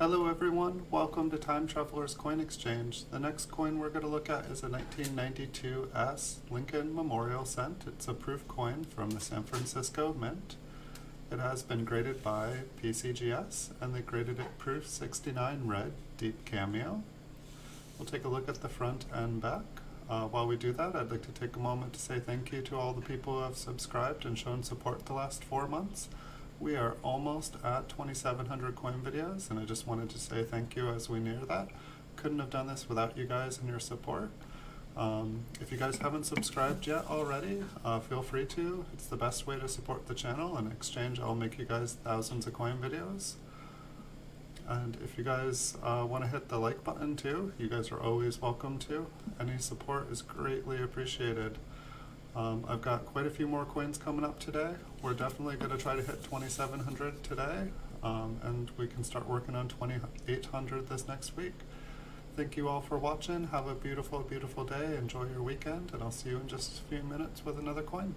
Hello everyone, welcome to Time Traveler's Coin Exchange. The next coin we're going to look at is a 1992 S Lincoln Memorial Cent. It's a proof coin from the San Francisco Mint. It has been graded by PCGS and they graded it proof 69 red, deep cameo. We'll take a look at the front and back. Uh, while we do that, I'd like to take a moment to say thank you to all the people who have subscribed and shown support the last four months. We are almost at 2,700 coin videos, and I just wanted to say thank you as we near that. Couldn't have done this without you guys and your support. Um, if you guys haven't subscribed yet already, uh, feel free to. It's the best way to support the channel. In exchange, I'll make you guys thousands of coin videos. And if you guys uh, want to hit the like button too, you guys are always welcome to. Any support is greatly appreciated. Um, I've got quite a few more coins coming up today. We're definitely going to try to hit 2,700 today, um, and we can start working on 2,800 this next week. Thank you all for watching. Have a beautiful, beautiful day. Enjoy your weekend, and I'll see you in just a few minutes with another coin.